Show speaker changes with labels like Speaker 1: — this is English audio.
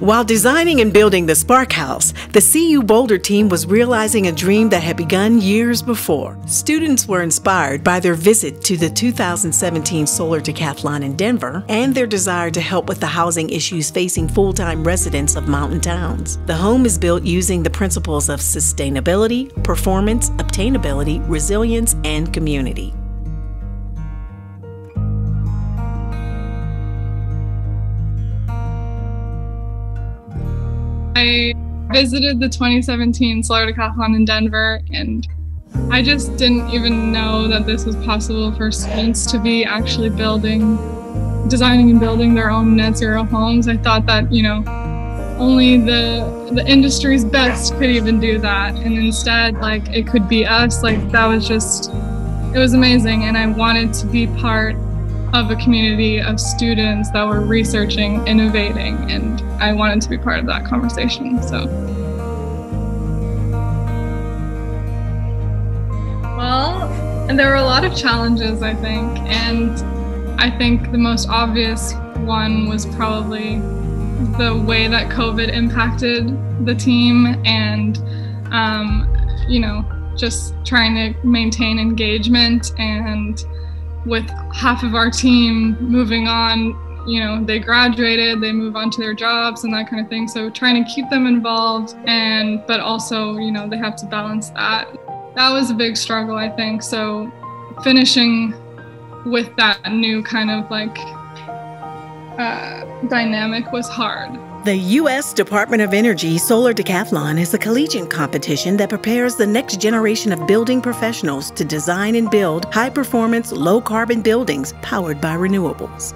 Speaker 1: While designing and building the SPARC House, the CU Boulder team was realizing a dream that had begun years before. Students were inspired by their visit to the 2017 Solar Decathlon in Denver and their desire to help with the housing issues facing full time residents of mountain towns. The home is built using the principles of sustainability, performance, attainability, resilience, and community.
Speaker 2: I visited the 2017 Solar Decathlon in Denver, and I just didn't even know that this was possible for students to be actually building, designing and building their own net zero homes. I thought that, you know, only the the industry's best could even do that and instead like it could be us like that was just it was amazing and i wanted to be part of a community of students that were researching, innovating, and I wanted to be part of that conversation. So. Well, and there were a lot of challenges, I think, and I think the most obvious one was probably the way that COVID impacted the team and, um, you know, just trying to maintain engagement and with half of our team moving on, you know, they graduated, they move on to their jobs and that kind of thing. So trying to keep them involved and but also, you know, they have to balance that. That was a big struggle, I think. So finishing with that new kind of like uh, dynamic was hard.
Speaker 1: The U.S. Department of Energy Solar Decathlon is a collegiate competition that prepares the next generation of building professionals to design and build high performance, low carbon buildings powered by renewables.